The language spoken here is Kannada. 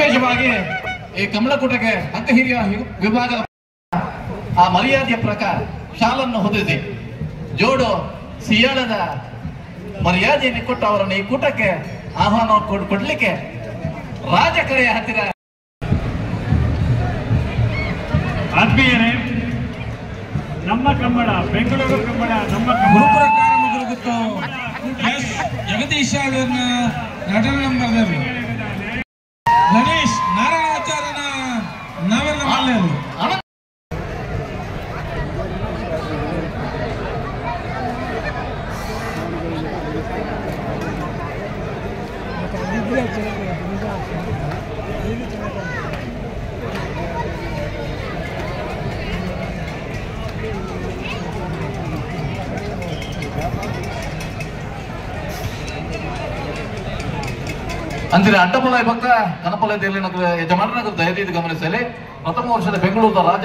ವಿಶೇಷವಾಗಿ ಈ ಕಮಲಕೂಟಕ್ಕೆ ಅಂಕ ಹಿರಿಯ ವಿಭಾಗ ಆ ಮರ್ಯಾದೆಯ ಪ್ರಕಾರ ಶಾಲನ್ನು ಹೊದಿಸಿ ಜೋಡು ಸಿಯಾಳದ ಮರ್ಯಾದೆಯನ್ನು ಕೊಟ್ಟು ಅವರನ್ನು ಈ ಕೂಟಕ್ಕೆ ಆಹ್ವಾನ ಕೊಡ್- ಕೊಡ್ಲಿಕ್ಕೆ ರಾಜಕರೆಯ ಹತ್ತಿರ. ಆತ್ಮೀಯರೇ ನಮ್ಮ ಕಂಬಳ ಬೆಂಗಳೂರು ಕಂಬಳ ನಮ್ಮ ಗುರುಪ್ರಕಾರ ಗುರುಪುರ ಗೊತ್ತು ಎಸ್ ಜಗದೀಶ್ ಅವರನ್ನ ನಟನ ಅಂದಿನ ಅಡ್ಡಪೊಲ ಭಕ್ತ ಕನಪಲಯದಲ್ಲಿ ಯಜಮಾನನಗರ ದಯದಿಂದ ಗಮನಿಸಲಿ ಪ್ರಥಮ ವರ್ಷದ ಬೆಂಗಳೂರಿನ ರಾಜ